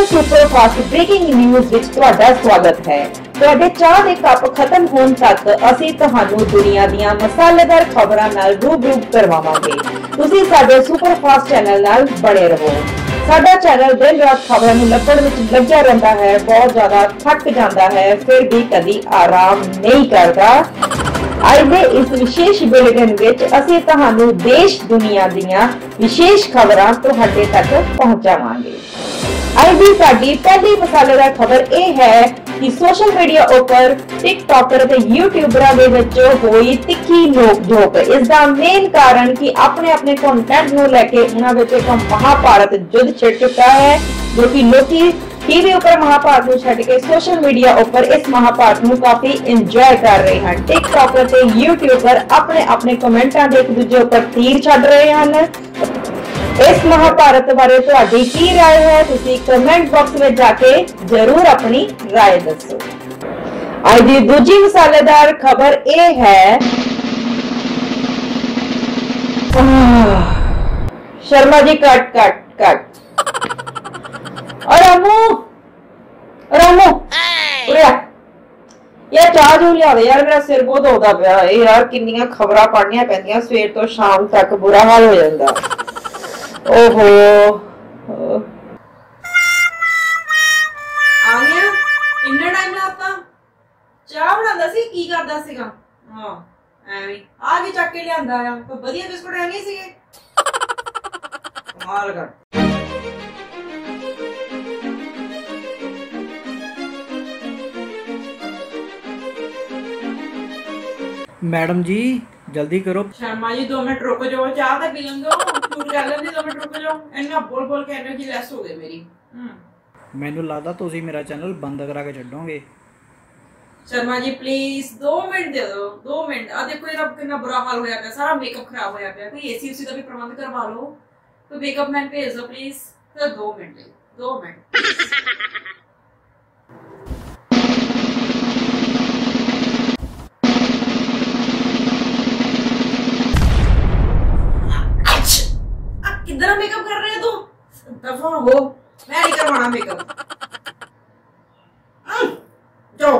Jalandhar superfast breaking news ਵਿੱਚ ਤੁਹਾਡਾ ਸਵਾਗਤ ਹੈ। ਤੁਹਾਡੇ ਚਾਹ ਦੇ ਕੱਪ ਖਤਮ ਹੋਣ ਤੱਕ ਅਸੀਂ ਤੁਹਾਨੂੰ ਦੁਨੀਆ ਦੀਆਂ ਮਸਾਲੇਦਾਰ ਖਬਰਾਂ ਨਾਲ ਰੂਬਰੂ ਕਰਵਾਵਾਂਗੇ। ਤੁਸੀਂ ਸਾਡੇ ਸੁਪਰਫਾਸਟ ਚੈਨਲ ਨਾਲ ਬਣੇ ਰਹੋ। ਸਾਡਾ ਚੈਨਲ ਦਿਨ ਰਾਤ ਖਬਰਾਂ ਨੂੰ ਲੱਭਣ ਵਿੱਚ ਲੱਗਿਆ ਰਹਿੰਦਾ ਹੈ, ਬਹੁਤ ਜ਼ਿਆਦਾ ਥੱਕ ਜਾਂਦਾ ਹੈ, ਫਿਰ ਵੀ ਕਦੀ ਆਰਾਮ ਨਹੀਂ ਕਰਦਾ। ਅੱਜ ਦੇ ਇਸ ਵਿਸ਼ੇਸ਼ ਬੁਲੇਟਿਨ ਵਿੱਚ ਅਸੀਂ ਤੁਹਾਨੂੰ ਦੇਸ਼ ਦੁਨੀਆ ਦੀਆਂ ਵਿਸ਼ੇਸ਼ ਖਬਰਾਂ ਤੁਹਾਡੇ ਤੱਕ ਪਹੁੰਚਾਵਾਂਗੇ। ਅੱਜ ਸਾਡੀ ਪਹਿਲੀ ਮਸਾਲੇਦਾਰ ਖਬਰ ਇਹ ਹੈ ਕਿ ਸੋਸ਼ਲ ਮੀਡੀਆ ਉੱਪਰ ਟਿਕਟੋਕਰ ਤੇ ਯੂਟਿਊਬਰਾਂ ਦੇ ਵਿੱਚ ਹੋਈ ਤਿੱਖੀ ਨੋਕ ਝੋਕ ਇਸ ਦਾ ਮੇਨ ਕਾਰਨ ਕਿ ਆਪਣੇ ਆਪਣੇ ਕੰਟੈਂਟ ਨੂੰ ਲੈ ਕੇ ਉਹਨਾਂ ਵਿੱਚ ਇੱਕ ਮਹਾਭਾਰਤ ਯੁੱਧ ਛਿੜ ਚੁੱਕਾ ਹੈ, ਜੋ ਕਿ ਲੋਕੀ ਟੀਵੀ ਉੱਪਰ ਮਹਾਭਾਰਤ ਨੂੰ ਛੱਡ ਕੇ ਸੋਸ਼ਲ ਮੀਡੀਆ ਉੱਪਰ ਇਸ ਮਹਾਭਾਰਤ ਨੂੰ ਕਾਫੀ ਇੰਜੋਏ ਕਰ ਰਹੇ ਹਨ। ਟਿਕਟੋਕਰ ਤੇ ਯੂਟਿਊਬਰ ਆਪਣੇ ਆਪਣੇ ਕਮੈਂਟਾਂ ਦੇ ਇੱਕ ਦੂਜੇ ਉੱਪਰ ਤੀਰ ਛੱਡ ਰਹੇ ਹਨ। ਇਸ ਮਹਾਭਾਰਤ ਬਾਰੇ ਤੁਹਾਡੀ ਕੀ رائے ਹੈ ਤੁਸੀਂ ਕਮੈਂਟ ਬਾਕਸ ਵਿੱਚ ਜਾ ਕੇ ਜ਼ਰੂਰ ਆਪਣੀ رائے ਦੱਸੋ ਅੱਜ ਦੀ ਦੂਜੀ ਮਸਾਲੇਦਾਰ ਖਬਰ ਇਹ ਹੈ ਆਹ, ਸ਼ਰਮਾ ਜੀ ਕੱਟ ਕੱਟ ਕੱਟ ਰਾਮੂ ਰਾਮੂ ਉਰੇ ਆ ਯਾਰ ਚਾਹ ਜੂ ਲਿਆ ਦੇ ਯਾਰ ਮੇਰਾ ਸਿਰ ਬਹੁਤ ਹੋਦਾ ਪਿਆ ਇਹ ਯਾਰ ਕਿੰਨੀਆਂ ਖਬਰਾਂ ਪੜ੍ਹਨੀਆਂ ਪੈਂਦੀਆਂ ਸਵੇਰ ਤੋਂ ਸ਼ਾਮ ਤੱਕ ਬੁਰਾ ਹਾਲ ਹੋ ਜਾਂਦਾ ਓਹੋ। ਆ ਗਿਆ ਇੰਨਾ ਟਾਈਮ ਲਾਤਾ ਚਾਹ ਬਣਾਉਂਦਾ ਸੀ ਕੀ ਕਰਦਾ ਸੀਗਾ? ਹਾਂ ਐਵੇਂ ਆ ਵੀ ਚੱਕ ਕੇ ਲਿਆਂਦਾ। ਆ ਕੋਈ ਵਧੀਆ ਬਿਸਕੁਟ ਹੈ ਨਹੀਂ ਸੀਗੇ? ਕਮਾਲ ਕਰ ਮੈਡਮ ਜੀ ਜਲਦੀ ਕਰੋ। ਸ਼ਰਮਾ ਜੀ 2 ਮਿੰਟ ਰੁਕ ਜਾਓ। ਚਾਹ ਤਾਂ ਪੀ ਲੰਦੋ ਮੈਨੂੰ ਲੱਗਦਾ ਤੁਸੀਂ ਮੇਰਾ ਚੈਨਲ ਬੰਦ ਕਰਾ ਕੇ ਛੱਡੋਗੇ। ਸ਼ਰਮਾ ਜੀ ਪਲੀਜ਼ 2 ਮਿੰਟ ਦੇ ਦਿਓ 2 ਮਿੰਟ। ਆ ਦੇਖੋ ਇਹਦਾ ਕਿੰਨਾ ਬੁਰਾ ਹਾਲ ਹੋਇਆ ਪਿਆ ਸਾਰਾ ਮੇਕਅਪ ਖਰਾਬ ਹੋਇਆ ਪਿਆ। ਕੋਈ ਏਸੀ ਉਸੀ ਦਾ ਵੀ ਪ੍ਰਬੰਧ ਕਰਵਾ ਲਓ। ਕੋਈ ਮੇਕਅਪ ਮੈਨ ਭੇਜ ਦਿਓ ਪਲੀਜ਼ ਤਾਂ 2 ਮਿੰਟ ਲਈ 2 ਮਿੰਟ। ਆ ਕਿੱਦਾਂ ਮੇਕਅਪ ਕਰ ਰਿਹਾ ਤੂੰ ਦਫਾ ਹੋ ਮੈਂ ਨਹੀਂ ਕਰਵਾਉਣਾ ਮੇਕਅਪ ਜਾਓ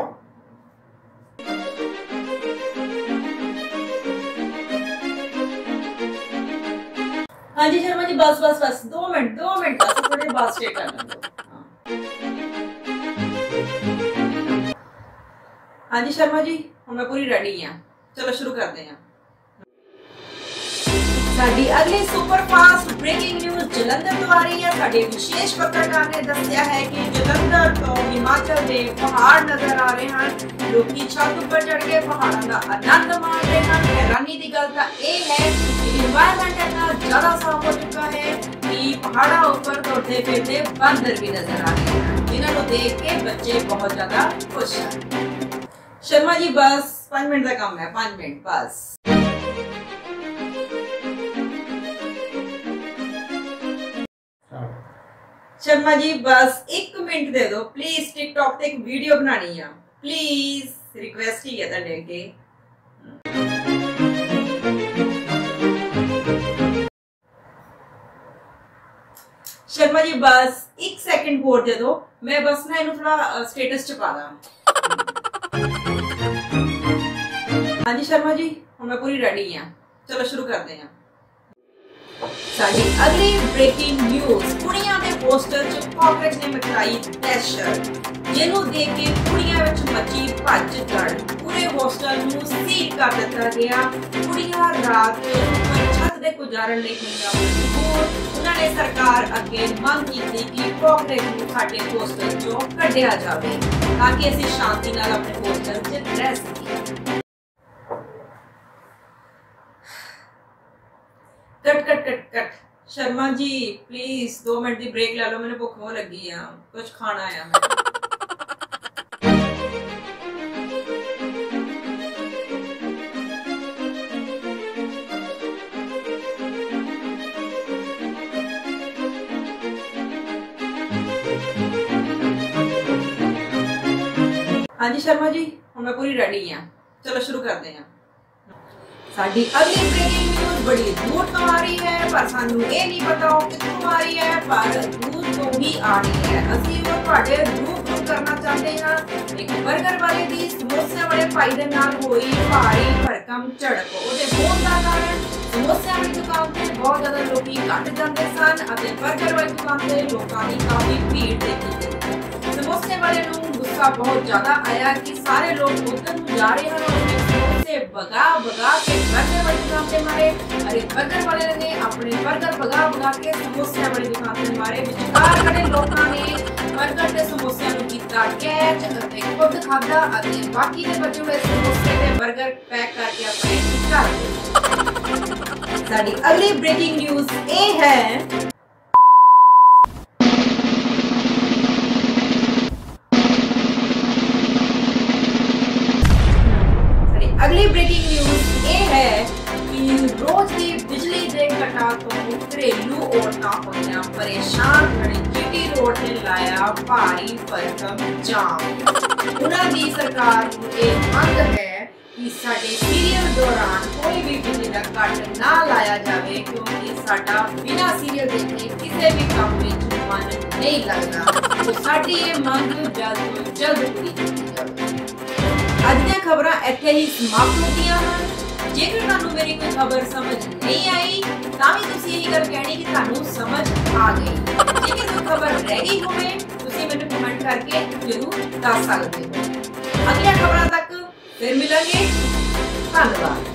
ਹਾਂਜੀ ਸ਼ਰਮਾ ਜੀ ਬਸ ਬਸ ਬਸ 2 ਮਿੰਟ 2 ਮਿੰਟ ਬਸ ਥੋੜੇ ਬਾਤ ਸਟੇ ਕਰ ਲੈਂਦੇ ਹਾਂਜੀ ਸ਼ਰਮਾ ਜੀ ਹੁਣ ਮੈਂ ਪੂਰੀ ਰੈਡੀ ਹਾਂ ਚਲੋ ਸ਼ੁਰੂ ਕਰਦੇ ਹਾਂ ਸਾਡੀ ਅਗਲੀ super fast breaking news Jalandhar ਤੋਂ ਆ ਰਹੀ ਹੈ। ਸਾਡੇ ਵਿਸ਼ੇਸ਼ ਪੱਤਰਕਾਰ ਨੇ ਦੱਸਿਆ ਹੈ ਕਿ ਜਲੰਧਰ ਤੋਂ ਹਿਮਾਚਲ ਦੇ ਪਹਾੜ ਨਜ਼ਰ ਆ ਰਹੇ ਹਨ। ਲੋਕੀ ਛੱਤ ਉੱਪਰ ਚੜ ਕੇ ਪਹਾੜਾਂ ਦਾ ਆਨੰਦ ਮਾਣ ਰਹੇ ਹਨ। ਹੈਰਾਨੀ ਦੀ ਗੱਲ ਤਾਂ ਇਹ ਹੈ ਕਿ এনवायरमेंट ਇੰਨਾ ਜ਼ਿਆਦਾ ਸਾਫ਼ ਹੋ ਚੁੱਕਾ ਹੈ ਕਿ ਪਹਾੜਾਂ ਉੱਪਰ ਤੁਰਦੇ ਫਿਰਦੇ ਬਾਂਦਰ ਵੀ ਨਜ਼ਰ ਆ ਰਹੇ ਹਨ, ਜਿਨ੍ਹਾਂ ਨੂੰ ਦੇਖ ਕੇ ਬੱਚੇ ਬਹੁਤ ਜ਼ਿਆਦਾ ਖੁਸ਼ ਹਨ। ਸ਼ਰਮਾ ਜੀ, ਬਸ 5 ਮਿੰਟ ਦਾ ਕੰਮ ਹੈ। 5 ਮਿੰਟ, ਬਸ। ਸ਼ਰਮਾ ਜੀ ਬਸ 1 ਮਿੰਟ ਦੇ ਦਿਓ ਪਲੀਜ਼ ਟਿਕਟੌਕ ਤੇ ਇੱਕ ਵੀਡੀਓ ਬਣਾਣੀ ਆ ਪਲੀਜ਼ ਰਿਕਵੈਸਟ ਹੀ ਹੈ ਤੁਹਾਡੇ ਅੱਗੇ ਸ਼ਰਮਾ ਜੀ ਬਸ 1 ਸੈਕਿੰਡ ਹੋਰ ਦੇ ਦਿਓ ਮੈਂ ਬਸ ਨਾ ਇਹਨੂੰ ਥੋੜਾ ਸਟੇਟਸ ਚ ਪਾ ਦਾਂ ਹਾਂਜੀ ਸ਼ਰਮਾ ਜੀ ਹੁਣ ਮੈਂ ਪੂਰੀ ਰੈਡੀ ਹਾਂ ਚਲੋ ਸ਼ੁਰੂ ਕਰਦੇ ਹਾਂ ਸਾਡੀ ਅਗਲੀ ਬ੍ਰੇਕਿੰਗ ਨਿਊਜ਼ ਕੁੜੀਆਂ ਦੇ ਪੋਸਟਰ 'ਚ ਕਾਂਗਰਸ ਨੇ ਮਚਾਈ ਦਹਿਸ਼ਤ ਜਿਹਨੂੰ ਦੇਖ ਕੇ ਕੁੜੀਆਂ ਵਿੱਚ ਮੱਚੀ ਭੱਜ ਦੜ ਪੂਰੇ ਹੋਸਟਲ ਨੂੰ ਸੀਲ ਕਰ ਦਿੱਤਾ ਗਿਆ। ਕੁੜੀਆਂ ਰਾਤ ਛੱਤ ਦੇ ਗੁਜ਼ਾਰਨ ਲਈ ਹੋਈਆਂ ਮਜਬੂਰ ਉਹਨਾਂ ਨੇ ਸਰਕਾਰ ਅੱਗੇ ਮੰਗ ਕੀਤੀ ਕਿ ਕਾਂਗਰਸ ਨੂੰ ਸਾਡੇ ਹੋਸਟਲ 'ਚੋਂ ਕੱਢਿਆ ਜਾਵੇ, ਤਾਂ ਕਿ ਅਸੀਂ ਸ਼ਾਂਤੀ ਨਾਲ ਆਪਣੇ ਹੋਸਟਲ 'ਚ ਰਹਿ ਸਕੀਏ। ਕਟ ਕਟ ਕਟ Sharma ji please 2 minute the break ਲੈ ਲਓ, ਮੈਨੂੰ ਭੁੱਖ ਹੋ ਲੱਗੀ ਆ। ਕੁਝ ਖਾਣਾ ਆ ਮੈਂ ਹਾਂਜੀ ਸ਼ਰਮਾ ਜੀ, ਹੁਣ ਮੈਂ ਪੂਰੀ ਰੈਡੀ ਆ। ਚਲੋ ਸ਼ੁਰੂ ਕਰਦੇ ਆ। ਸਾਡੀ ਅਗਲੀ ਬ੍ਰੇਕਿੰਗ ਨਿਊਜ਼ ਬੜੀ ਦੂਰ ਤੋਂ ਆ ਰਹੀ ਹੈ, ਪਰ ਸਾਨੂੰ ਇਹ ਨਹੀਂ ਪਤਾ ਉਹ ਕਿੱਥੋਂ ਆ ਰਹੀ ਹੈ, ਪਰ ਦੂਰ ਤੋਂ ਹੀ ਆ ਰਹੀ ਹੈ। ਅਸੀਂ ਉਹ ਤੁਹਾਡੇ ਰੂਬਰੂ ਕਰਨਾ ਚਾਹੁੰਦੇ ਹਾਂ। ਇੱਕ 버ਗਰ ਵਾਲੇ ਦੀ ਸਮੋਸਿਆਂ ਵਾਲੇ ਭਾਈ ਦੇ ਨਾਲ ਹੋਈ ਭਾਰੀ ਭਰਕਮ ਝੜਪ। ਉਹਦੇ ਹੋਣ ਦਾ ਕਾਰਨ, ਸਮੋਸਿਆਂ ਵਾਲੀ ਦੁਕਾਨ ਤੇ ਬਹੁਤ ਜ਼ਿਆਦਾ ਲੋਕੀ ਘੱਟ ਜਾਂਦੇ ਸਨ ਅਤੇ 버ਗਰ ਵਾਲੀ ਦੁਕਾਨ ਤੇ ਲੋਕਾਂ ਦੀ ਕਾਫੀ ਭੀੜ ਦੇਖੀ ਗਈ। ਸਮੋਸੇ ਵਾਲੇ ਨੂੰ ਗੁੱਸਾ ਬਹੁਤ ਜ਼ਿਆਦਾ ਆਇਆ ਕਿ ਸਾਰੇ ਲੋਕ ਉੱਧਰ ਨੂੰ ਜਾ ਰਹੇ ਹਨ। से भगा भगा के बर्गर वाले मुकाबले मारे अरे बर्गर वाले ने अपने बर्गर भगा भगा के समोसे वाले मुकाबले मारे ਵਿਚਾਰ ਖੜੇ ਲੋਕਾਂ ਨੇ ਬਰਗਰ ਤੇ ਸਮੋਸਿਆਂ ਨੂੰ ਕੀਤਾ ਕੈਚ ਅਤੇ ਖੁਦ ਖਾਧਾ ਅਤੇ ਬਾਕੀ ਦੇ ਬਚੇ ਹੋਏ ਸਮੋਸੇ ਤੇ ਬਰਗਰ ਪੈਕ ਕਰਕੇ ਆਪਣੇ ਘਰ ਸਾਡੀ ਅਗਲੀ ਬ੍ਰੇਕਿੰਗ ਨਿਊਜ਼ ਇਹ ਹੈ ਘਰੇਲੂ ਔਰਤਾਂ ਹੋਈਆਂ ਪਰੇਸ਼ਾਨ ਖੜੀ ਰੋਡ ਤੇ ਲਾਇਆ ਭਾਰੀ ਭਰਕਮ ਜਾਮ। ਉਹਨਾਂ ਦੀ ਸਰਕਾਰ ਨੂੰ ਇਹ ਮੰਗ ਹੈ ਕਿ ਸਾਡੇ ਸੀਰੀਅਲ ਦੌਰਾਨ ਕੋਈ ਵੀ ਬਿਜਲੀ ਦਾ ਕੱਟ ਨਾ ਲਾਇਆ ਜਾਵੇ, ਕਿਉਂਕਿ ਸਾਡਾ ਬਿਨਾਂ ਸੀਰੀਅਲ ਦੇਖੇ ਕਿਸੇ ਵੀ ਕੰਮ ਵਿੱਚ ਮਨ ਨਹੀਂ ਲੱਗਦਾ। ਸੋ ਸਾਡੀ ਇਹ ਮੰਗ ਜਲਦ ਤੋਂ ਜਲਦ ਪੂਰੀ ਕੀਤੀ ਜਾਵੇ। ਅੱਜ ਦੀਆਂ ਖਬਰਾਂ ਇੱਥੇ ਹੀ ਸਮਾਪਤ ਹੁੰਦੀਆਂ ਹਨ। ਜੇਕਰ ਤੁਹਾਨੂੰ ਮੇਰੀ ਕੋਈ ਖਬਰ ਸਮਝ ਨਹੀਂ ਆਈ, ਤਾਂ ਵੀ ਤੁਸੀਂ ਇਹੀ ਗੱਲ ਕਹਿਣੀ ਕਿ ਤੁਹਾਨੂੰ ਸਮਝ ਆ ਗਈ। ਜੇਕਰ ਕੋਈ ਖਬਰ ਰਹਿ ਗਈ ਹੋਵੇ, ਤੁਸੀਂ ਮੈਨੂੰ ਕਮੈਂਟ ਕਰਕੇ ਜ਼ਰੂਰ ਦੱਸ ਸਕਦੇ ਹੋ। ਅਗਲੀਆਂ ਖਬਰਾਂ ਤੱਕ ਫਿਰ ਮਿਲਾਂਗੇ। ਧੰਨਵਾਦ।